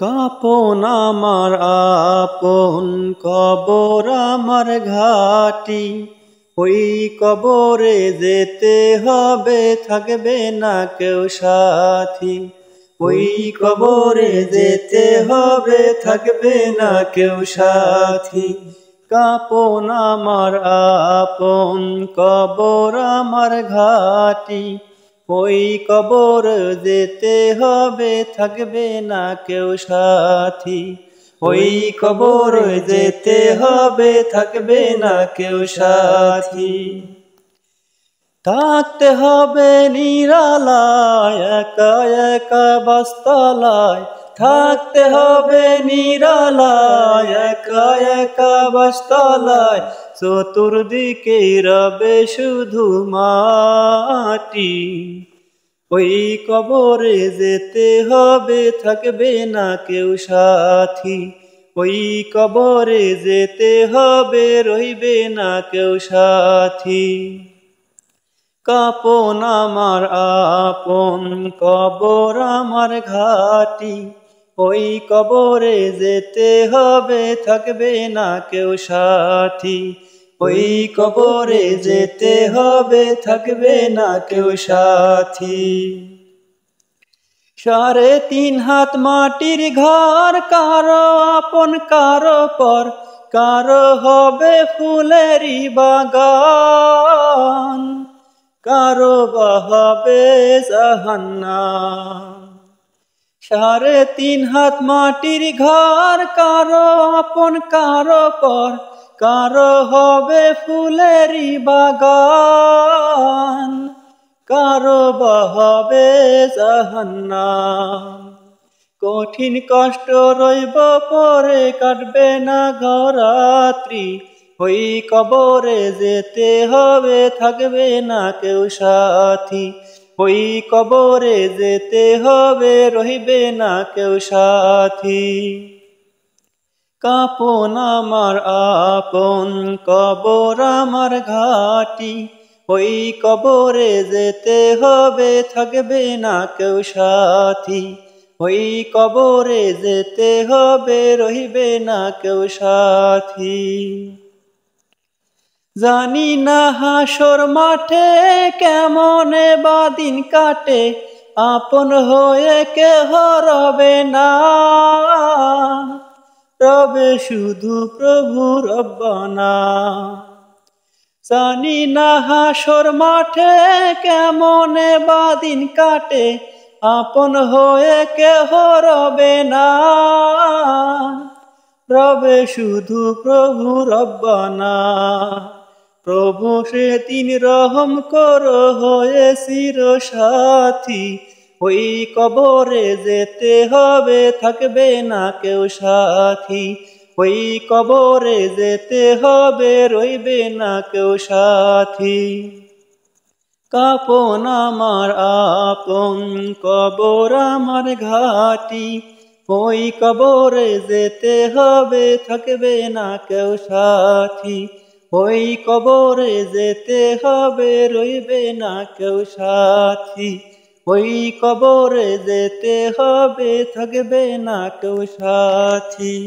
কাপন আমার আপন কবর আমার ঘাটি। ওই কবরে যেতে হবে, থাকবে না কেউ সাথী। ওই কবরে যেতে হবে, থাকবে না কেউ সাথী। কাপন আমার আপন কবর আমার ঘাটি। ওই কবর যেতে হবে, থাকবে না কেউ সাথী। ওই কবর যেতে হবে, থাকবে না কেউ সাথী। থাকতে হবে নিরালায়, একা একা বাস্তলায়। থাকতে হবে নিরালায়, একা একা বাস্তলায়। চতুর্দিকে রবে শুধু মাটি। ওই কবরে যেতে হবে, থাকবে না কেউ সাথী। ওই কবরে যেতে হবে, রইবে না কেউ সাথী। কাপন আমার আপন, কবর আমার ঘাটি। ওই কবরে যেতে হবে, থাকবে না কেউ সাথী। ওই কবরে যেতে হবে, থাকবে না কেউ সাথী। সাড়ে তিন হাত মাটির ঘর, কারও আপন, কারও পর। কারও হবে ফুলেরই বাগান। কারও বা হবে জাহান্না সাড়ে তিন হাত মাটির ঘর, কারও আপন, কারও পর, কারও হবে ফুলেরই বাগান। কারও বা হবে জাহান্নাম কঠিন কষ্ট রইব, পরে কাটবে না ঘরাত্রি ওই কবরে যেতে হবে, থাকবে না কেউ সাথী। ওই কবরে যেতে হবে, রহিবে না কেউ সাথী। কাপন আমার আপন, কবর আমার ঘাটি। ওই কবরে যেতে হবে, থাকবে না কেউ সাথী। ওই কবরে যেতে হবে, রহিবে না কেউ সাথী। জানি না হাসর মাঠে কেমনে বাদিন কাটে, আপন হয়ে কেহ রবে না। রবে শুধু প্রভু রব্বানা। জানি না হাসর মাঠে কেমনে বাদিন কাটে, আপন হয়ে কেহ রবে না। রবে শুধু প্রভু রব্বানা। প্রভু সে তিন রহম কর হয়ে চির সাথী। ওই কবরে যেতে হবে, থাকবে না কেউ সাথী। ওই কবরে যেতে হবে, রইবে না কেউ সাথী। কাপন আমার আপন, কবর আমার ঘাটি। ওই কবরে যেতে হবে, থাকবে না কেউ সাথী। ওই কবরে যেতে হবে, রইবে না কেউ সাথী। ওই কবরে যেতে হবে, থাকবে না কেউ সাথী।